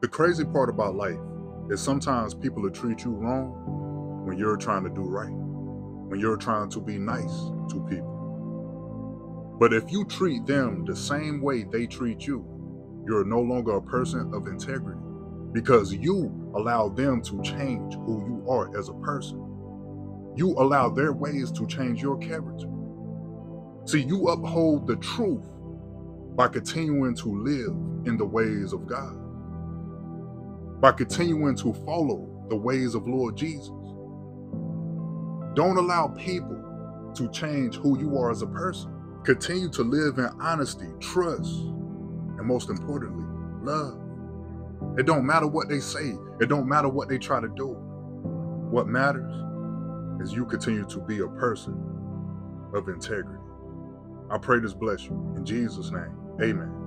The crazy part about life is sometimes people will treat you wrong when you're trying to do right, when you're trying to be nice to people. But if you treat them the same way they treat you, you're no longer a person of integrity because you allow them to change who you are as a person. You allow their ways to change your character. See, you uphold the truth by continuing to live in the ways of God, by continuing to follow the ways of Lord Jesus. Don't allow people to change who you are as a person. Continue to live in honesty, trust, and most importantly, love. It don't matter what they say. It don't matter what they try to do. What matters is you continue to be a person of integrity. I pray this bless you. In Jesus' name, amen.